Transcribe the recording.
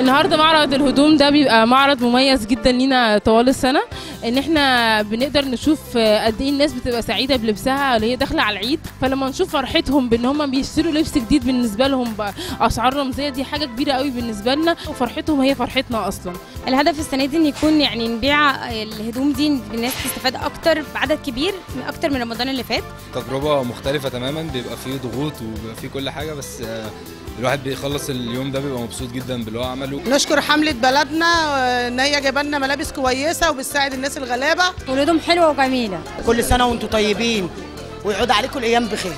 النهارده معرض الهدوم ده بيبقى معرض مميز جدا لينا طوال السنة. ان إحنا بنقدر نشوف قد إيه الناس بتبقى سعيدة بلبسها اللي هي داخلة على العيد. فلما نشوف فرحتهم بان هم بيشتروا لبس جديد بالنسبة لهم باسعار رمزية دي حاجة كبيرة قوي بالنسبة لنا. وفرحتهم هي فرحتنا أصلا. الهدف السنة دي إن يكون يعني نبيع الهدوم دي الناس تستفاد أكتر بعدد كبير من أكتر من رمضان اللي فات. تجربة مختلفة تماما بيبقى فيه ضغوط وبيبقى فيه كل حاجة بس الواحد بيخلص اليوم ده بيبقى مبسوط جدا باللي هو عمله. نشكر حملة بلدنا إن هي جايبة لنا ملابس كويسة وبتساعد الناس الغلابة؟ والهدوم حلوة وجميلة. كل سنة وأنتم طيبين ويعود عليكم الأيام بخير.